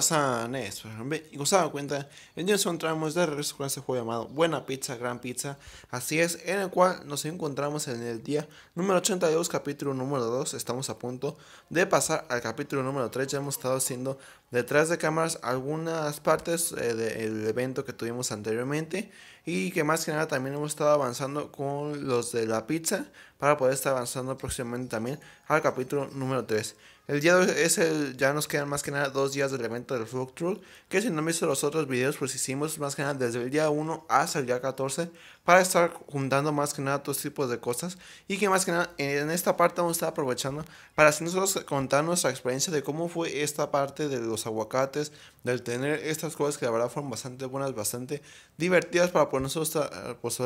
están? Es y dan cuenta, en nos encontramos de regreso con este juego llamado Buena Pizza, Gran Pizza. Así es, en el cual nos encontramos en el día número 82, capítulo número 2. Estamos a punto de pasar al capítulo número 3. Ya hemos estado haciendo detrás de cámaras algunas partes eh, del evento que tuvimos anteriormente. Y que más que nada también hemos estado avanzando con los de la pizza para poder estar avanzando próximamente también al capítulo número 3. El día de hoy es el, ya nos quedan más que nada dos días del evento del Food Truck, que si no han visto los otros videos, pues hicimos más que nada desde el día 1 hasta el día 14 para estar juntando más que nada todos tipos de cosas y que más que nada en esta parte vamos a estar aprovechando para así nosotros contar nuestra experiencia de cómo fue esta parte de los aguacates, del tener estas cosas que la verdad fueron bastante buenas, bastante divertidas para poder nosotros estar pues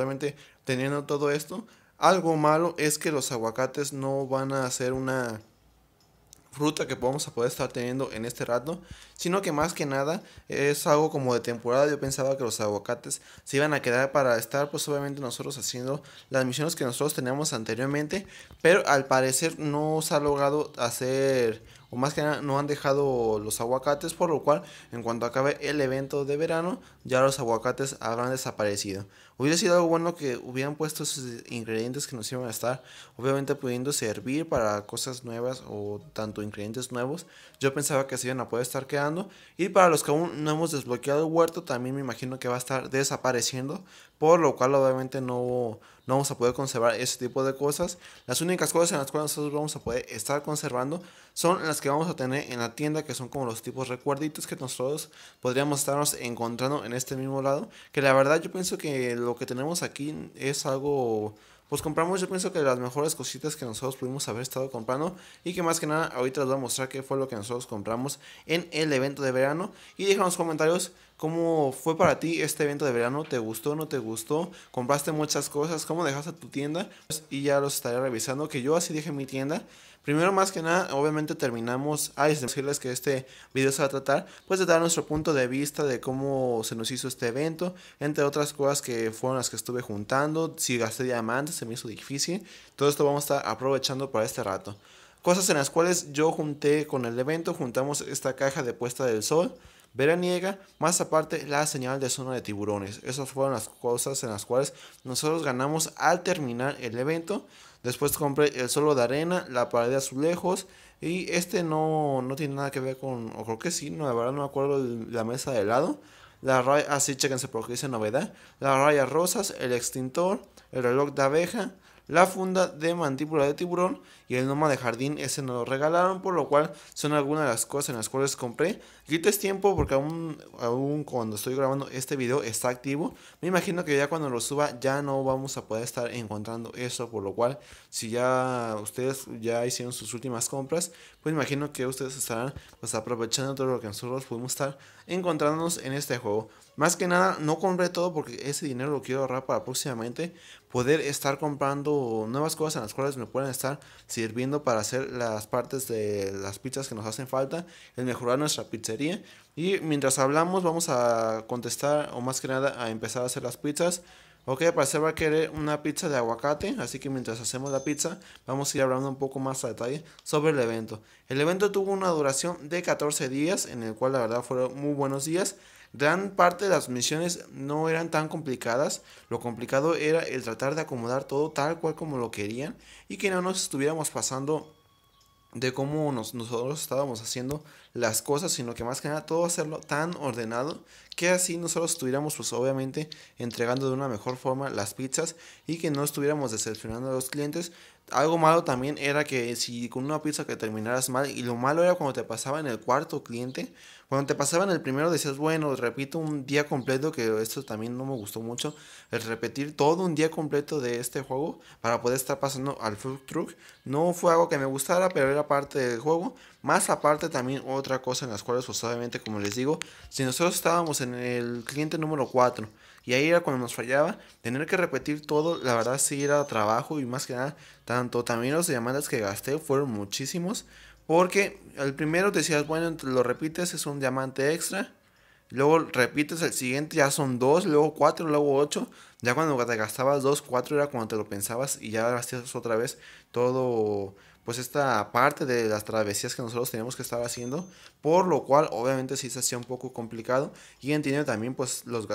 teniendo todo esto. Algo malo es que los aguacates no van a ser una fruta que vamos a poder estar teniendo en este rato, sino que más que nada es algo como de temporada. Yo pensaba que los aguacates se iban a quedar para estar, pues obviamente nosotros haciendo las misiones que nosotros teníamos anteriormente, pero al parecer no se ha logrado hacer más que nada no han dejado los aguacates, por lo cual en cuanto acabe el evento de verano, ya los aguacates habrán desaparecido. Hubiera sido bueno que hubieran puesto esos ingredientes que nos iban a estar, obviamente pudiendo servir para cosas nuevas o tanto ingredientes nuevos. Yo pensaba que se iban a poder estar quedando. Y para los que aún no hemos desbloqueado el huerto, también me imagino que va a estar desapareciendo, por lo cual obviamente no, no vamos a poder conservar ese tipo de cosas. Las únicas cosas en las cuales nosotros vamos a poder estar conservando son las que vamos a tener en la tienda, que son como los tipos recuerditos que nosotros podríamos estarnos encontrando en este mismo lado. Que la verdad yo pienso que lo que tenemos aquí es algo pues compramos yo pienso que las mejores cositas que nosotros pudimos haber estado comprando y que más que nada ahorita les voy a mostrar qué fue lo que nosotros compramos en el evento de verano. Y deja en los comentarios cómo fue para ti este evento de verano, te gustó, no te gustó, compraste muchas cosas, cómo dejaste tu tienda y ya los estaré revisando que yo así dejé mi tienda Primero, más que nada, obviamente terminamos, a decirles que este video se va a tratar, pues de dar nuestro punto de vista de cómo se nos hizo este evento, entre otras cosas que fueron las que estuve juntando, si gasté diamantes, se me hizo difícil, todo esto vamos a estar aprovechando para este rato. Cosas en las cuales yo junté con el evento, juntamos esta caja de puesta del sol, veraniega, más aparte la señal de zona de tiburones. Esas fueron las cosas en las cuales nosotros ganamos al terminar el evento. Después compré el solo de arena, la pared de azulejos. Y este no, no tiene nada que ver con, o creo que sí, no, la verdad no me acuerdo la mesa de helado. La raya, así ah, chequense porque dice novedad. Las rayas rosas, el extintor, el reloj de abeja, la funda de mandíbula de tiburón y el noma de jardín, ese nos lo regalaron, por lo cual son algunas de las cosas en las cuales compré. Ahorita es tiempo porque aún, aún cuando estoy grabando este video está activo. Me imagino que ya cuando lo suba ya no vamos a poder estar encontrando eso, por lo cual si ya ustedes ya hicieron sus últimas compras, pues imagino que ustedes estarán pues aprovechando todo lo que nosotros pudimos estar encontrándonos en este juego. Más que nada, no compré todo porque ese dinero lo quiero ahorrar para próximamente poder estar comprando nuevas cosas en las cuales me pueden estar sirviendo para hacer las partes de las pizzas que nos hacen falta, el mejorar nuestra pizzería. Y mientras hablamos vamos a contestar o más que nada a empezar a hacer las pizzas. Ok, para hacer va a querer una pizza de aguacate, así que mientras hacemos la pizza vamos a ir hablando un poco más a detalle sobre el evento. El evento tuvo una duración de 14 días, en el cual la verdad fueron muy buenos días. Gran parte de las misiones no eran tan complicadas, lo complicado era el tratar de acomodar todo tal cual como lo querían y que no nos estuviéramos pasando de cómo nosotros estábamos haciendo las cosas, sino que más que nada todo hacerlo tan ordenado que así nosotros estuviéramos pues obviamente entregando de una mejor forma las pizzas y que no estuviéramos decepcionando a los clientes. Algo malo también era que si con una pizza que terminaras mal y lo malo era cuando te pasaba en el cuarto cliente, cuando te pasaba en el primero decías, bueno, repito un día completo, que esto también no me gustó mucho, el repetir todo un día completo de este juego para poder estar pasando al Food Truck. No fue algo que me gustara, pero era parte del juego. Más aparte también otra cosa en las cuales pues como les digo, si nosotros estábamos en el cliente número 4 y ahí era cuando nos fallaba, tener que repetir todo, la verdad sí era trabajo y más que nada, tanto también los llamadas que gasté fueron muchísimos. Porque el primero decías, bueno, lo repites, es un diamante extra. Luego repites el siguiente, ya son dos, luego cuatro, luego ocho. Ya cuando te gastabas dos, cuatro era cuando te lo pensabas y ya hacías otra vez todo pues esta parte de las travesías que nosotros teníamos que estar haciendo, por lo cual obviamente sí se hacía un poco complicado. Y entiendo también pues los,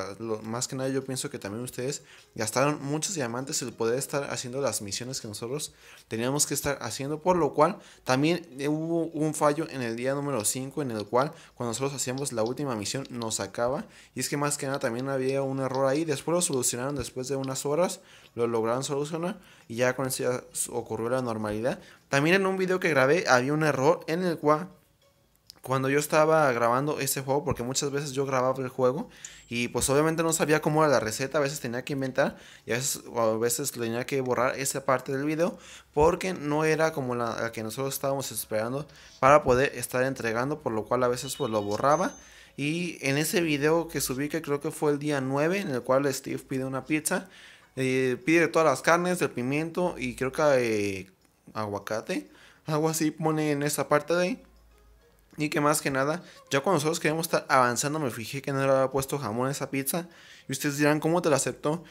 más que nada yo pienso que también ustedes gastaron muchos diamantes el poder estar haciendo las misiones que nosotros teníamos que estar haciendo, por lo cual también hubo un fallo en el día número 5 en el cual cuando nosotros hacíamos la última misión nos sacaba. Y es que más que nada también había un error ahí, después lo solucionaron después de unas horas, lo lograron solucionar y ya con eso ya ocurrió la normalidad. También en un video que grabé había un error en el cual cuando yo estaba grabando ese juego, porque muchas veces yo grababa el juego y pues obviamente no sabía cómo era la receta, a veces tenía que inventar y a veces, tenía que borrar esa parte del video porque no era como la, que nosotros estábamos esperando para poder estar entregando, por lo cual a veces pues lo borraba. Y en ese video que subí, que creo que fue el día 9, en el cual Steve pide una pizza, eh, pide todas las carnes, el pimiento y creo que eh, aguacate, algo así pone en esa parte de ahí. Y que más que nada, ya cuando nosotros queríamos estar avanzando, me fijé que no le había puesto jamón a esa pizza. Y ustedes dirán, ¿cómo te la aceptó?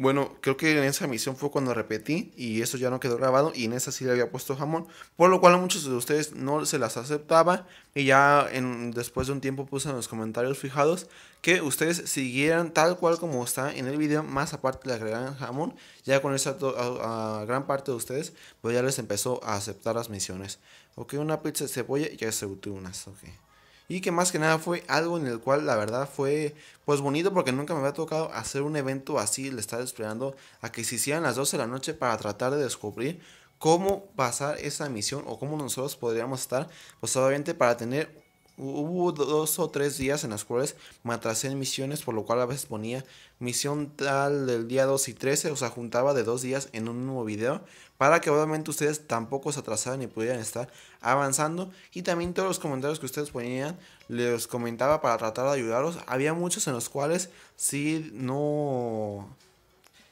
Bueno, creo que en esa misión fue cuando repetí y eso ya no quedó grabado y en esa sí le había puesto jamón, por lo cual a muchos de ustedes no se las aceptaba y ya en, después de un tiempo puse en los comentarios fijados que ustedes siguieran tal cual como está en el video, más aparte le agregaran jamón, ya con esa a, gran parte de ustedes pues ya les empezó a aceptar las misiones. Ok, una pizza de cebolla ya se unas, ok y que más que nada fue algo en el cual la verdad fue pues bonito porque nunca me había tocado hacer un evento así, le estaba esperando a que se hicieran las 12 de la noche para tratar de descubrir cómo pasar esa misión o cómo nosotros podríamos estar, pues obviamente para tener hubo dos o tres días en las cuales me atrasé en misiones, por lo cual a veces ponía misión tal del día 2 y 13, o sea, juntaba de dos días en un nuevo video, para que obviamente ustedes tampoco se atrasaran y pudieran estar avanzando. Y también todos los comentarios que ustedes ponían, les comentaba para tratar de ayudarlos. Había muchos en los cuales sí no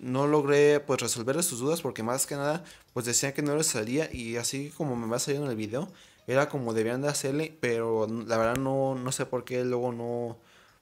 no logré pues resolver sus dudas porque más que nada pues decían que no les salía y así como me va saliendo en el video era como debían de hacerle, pero la verdad no, no sé por qué luego no,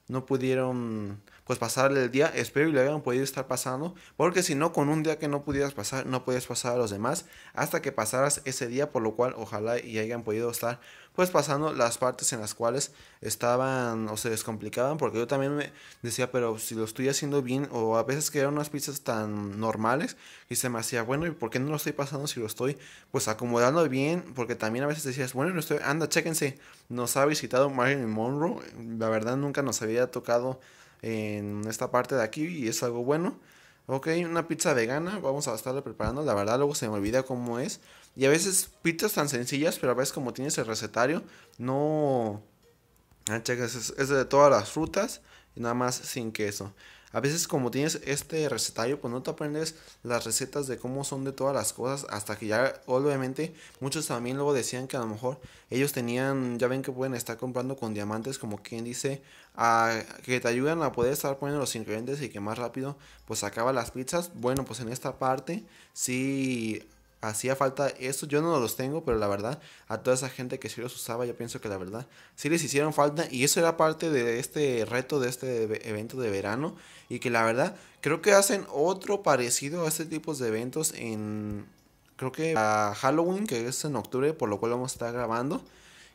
no pudieron pues pasarle el día. Espero que le hayan podido estar pasando. Porque si no, con un día que no pudieras pasar, no podías pasar a los demás. Hasta que pasaras ese día. Por lo cual ojalá y hayan podido estar pues pasando las partes en las cuales estaban o se descomplicaban. Porque yo también me decía, pero si lo estoy haciendo bien. O a veces que eran unas pizzas tan normales. Y se me hacía, bueno, ¿y por qué no lo estoy pasando si lo estoy pues acomodando bien? Porque también a veces decías, bueno, no estoy, anda, chéquense. Nos ha visitado Marilyn Monroe. La verdad nunca nos había tocado en esta parte de aquí y es algo bueno. Ok, una pizza vegana, vamos a estarla preparando. La verdad, luego se me olvida cómo es. Y a veces pizzas tan sencillas, pero a veces como tienes el recetario, no... Ah, es, es de todas las frutas y nada más sin queso. A veces como tienes este recetario, pues no te aprendes las recetas de cómo son de todas las cosas hasta que ya, obviamente, muchos también luego decían que a lo mejor ellos tenían, ya ven que pueden estar comprando con diamantes, como quien dice, a, que te ayudan a poder estar poniendo los ingredientes y que más rápido pues acaba las pizzas. Bueno, pues en esta parte sí hacía falta esto. Yo no los tengo, pero la verdad, a toda esa gente que sí los usaba, yo pienso que la verdad sí les hicieron falta. Y eso era parte de este reto, de este evento de verano. Y que la verdad, creo que hacen otro parecido a este tipo de eventos en. Creo que a Halloween, que es en octubre, por lo cual vamos a estar grabando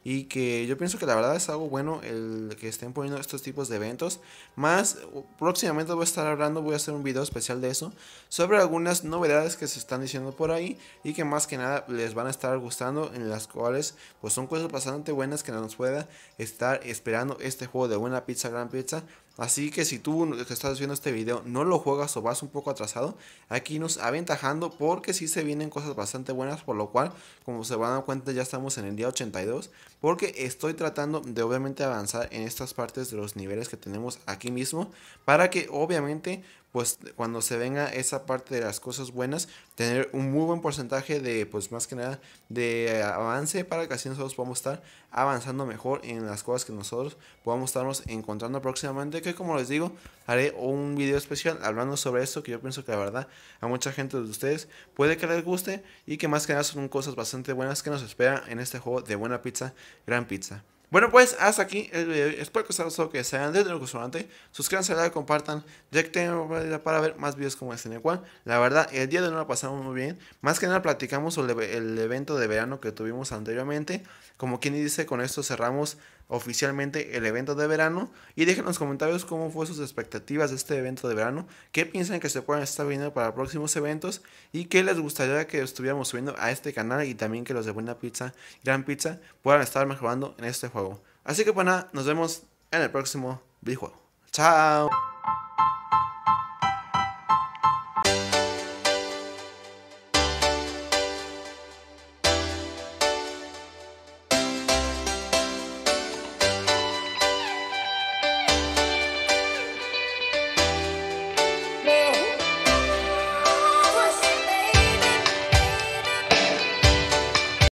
y que yo pienso que la verdad es algo bueno el que estén poniendo estos tipos de eventos. Más próximamente voy a estar hablando, voy a hacer un video especial de eso, sobre algunas novedades que se están diciendo por ahí y que más que nada les van a estar gustando, en las cuales pues son cosas bastante buenas que nos pueda estar esperando este juego de buena pizza, gran pizza. Así que si tú que estás viendo este video no lo juegas o vas un poco atrasado, aquí nos aventajando porque sí se vienen cosas bastante buenas, por lo cual, como se van a dar cuenta, ya estamos en el día 82, porque estoy tratando de obviamente avanzar en estas partes de los niveles que tenemos aquí mismo, para que obviamente pues cuando se venga esa parte de las cosas buenas, tener un muy buen porcentaje de, pues más que nada, de avance para que así nosotros podamos estar avanzando mejor en las cosas que nosotros podamos estarnos encontrando próximamente, que como les digo, haré un video especial hablando sobre esto, que yo pienso que la verdad a mucha gente de ustedes puede que les guste y que más que nada son cosas bastante buenas que nos espera en este juego de buena pizza, gran pizza. Bueno, pues hasta aquí el video. Espero que os haya gustado, que se hayan desde restaurante. Suscríbanse, like, compartan. Ya que tengo para ver más videos como este en el cual, la verdad, el día de hoy lo pasamos muy bien. Más que nada platicamos sobre el evento de verano que tuvimos anteriormente. Como quien dice, con esto cerramos oficialmente el evento de verano. Y dejen en los comentarios cómo fue sus expectativas de este evento de verano. ¿Qué piensan que se puedan estar viendo para próximos eventos? Y qué les gustaría que estuviéramos subiendo a este canal y también que los de Buena Pizza, Gran Pizza, puedan estar mejorando en este juego. Así que pues nada, nos vemos en el próximo videojuego. Chao.